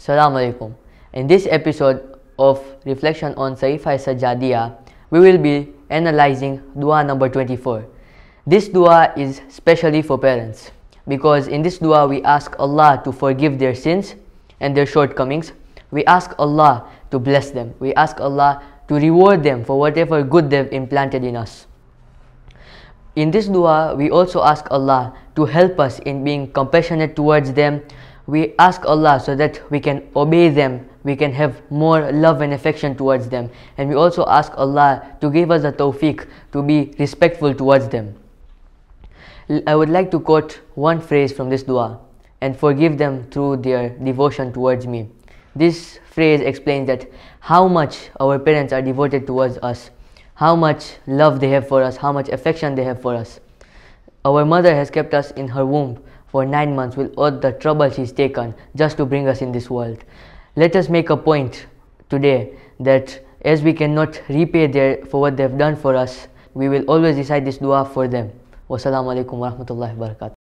Assalamu alaikum. In this episode of Reflection on Sahifa Sajjadiya, we will be analyzing dua number 24. This dua is specially for parents because in this dua we ask Allah to forgive their sins and their shortcomings. We ask Allah to bless them. We ask Allah to reward them for whatever good they've implanted in us. In this dua, we also ask Allah to help us in being compassionate towards them. We ask Allah so that we can obey them, we can have more love and affection towards them. And we also ask Allah to give us the tawfiq to be respectful towards them. I would like to quote one phrase from this dua and forgive them through their devotion towards me. This phrase explains that how much our parents are devoted towards us, how much love they have for us, how much affection they have for us. Our mother has kept us in her womb for nine months with all the trouble she's taken just to bring us in this world. Let us make a point today that as we cannot repay their, for what they've done for us, we will always recite this dua for them. Wassalamu alaikum warahmatullahi wabarakatuh.